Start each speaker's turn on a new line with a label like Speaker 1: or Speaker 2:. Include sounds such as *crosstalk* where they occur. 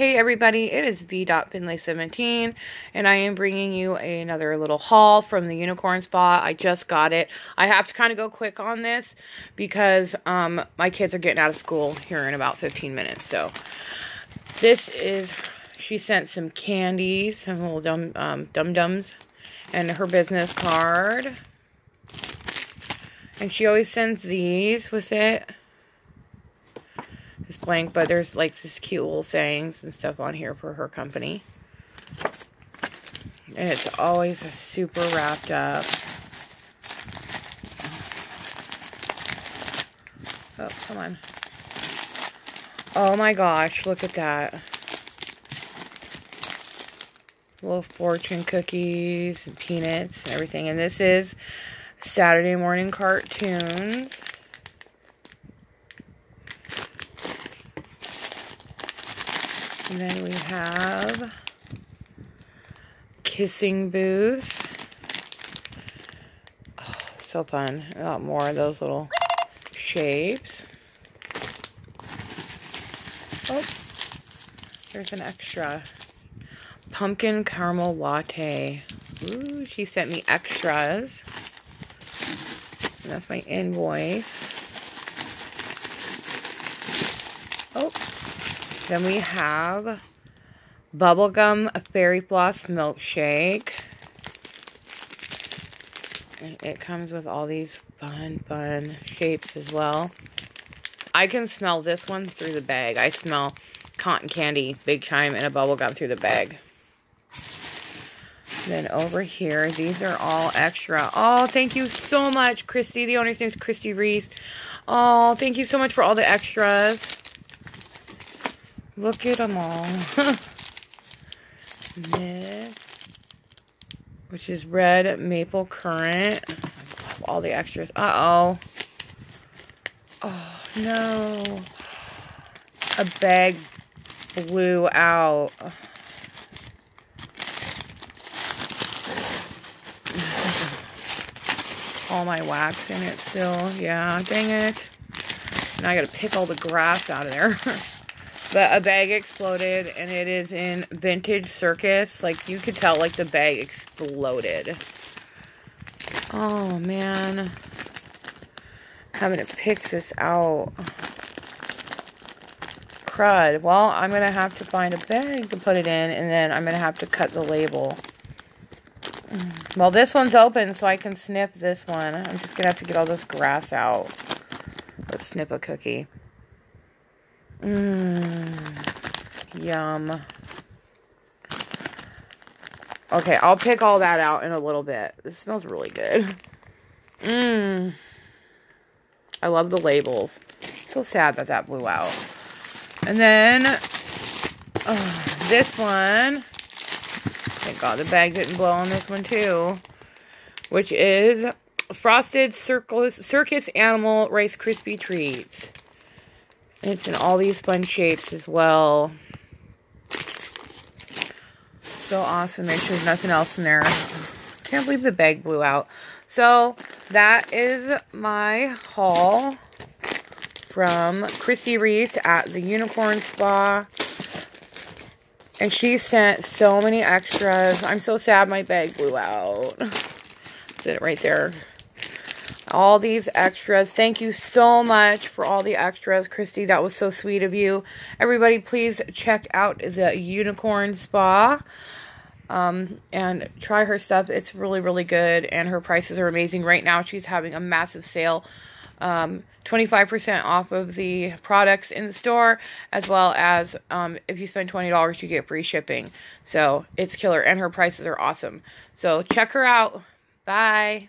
Speaker 1: Hey everybody, it is v.finlay17 and I am bringing you another little haul from the Unicorn Spa. I just got it. I have to kind of go quick on this because um, my kids are getting out of school here in about 15 minutes. So this is, she sent some candies, some little dum, um, dum-dums and her business card. And she always sends these with it blank, but there's like this cute little sayings and stuff on here for her company. And it's always super wrapped up. Oh, come on. Oh my gosh, look at that. Little fortune cookies and peanuts and everything. And this is Saturday morning cartoons. And then we have Kissing Booth. Oh, so fun. A lot more of those little shapes. Oh, there's an extra. Pumpkin caramel latte. Ooh, she sent me extras. And that's my invoice. Oh, then we have Bubblegum Fairy Floss Milkshake. And it comes with all these fun, fun shapes as well. I can smell this one through the bag. I smell cotton candy big time and a bubblegum through the bag. Then over here, these are all extra. Oh, thank you so much, Christy. The owner's name is Christy Reese. Oh, thank you so much for all the extras. Look at them all. *laughs* which is red maple currant. all the extras. Uh-oh. Oh, no. A bag blew out. *sighs* all my wax in it still. Yeah, dang it. Now I gotta pick all the grass out of there. *laughs* But a bag exploded and it is in Vintage Circus. Like you could tell like the bag exploded. Oh man. Having to pick this out. Crud. Well, I'm going to have to find a bag to put it in and then I'm going to have to cut the label. Well, this one's open so I can snip this one. I'm just going to have to get all this grass out. Let's snip a cookie. Mmm. Yum. Okay, I'll pick all that out in a little bit. This smells really good. Mmm. I love the labels. So sad that that blew out. And then, uh, this one. Thank God the bag didn't blow on this one too. Which is Frosted Circus, Circus Animal Rice Krispie Treats. It's in all these fun shapes as well. So awesome. Make sure there's nothing else in there. Can't believe the bag blew out. So that is my haul from Christy Reese at the Unicorn Spa. And she sent so many extras. I'm so sad my bag blew out. Sit right there all these extras. Thank you so much for all the extras, Christy. That was so sweet of you. Everybody, please check out the Unicorn Spa um, and try her stuff. It's really, really good, and her prices are amazing. Right now, she's having a massive sale. 25% um, off of the products in the store, as well as um, if you spend $20, you get free shipping. So it's killer, and her prices are awesome. So check her out. Bye.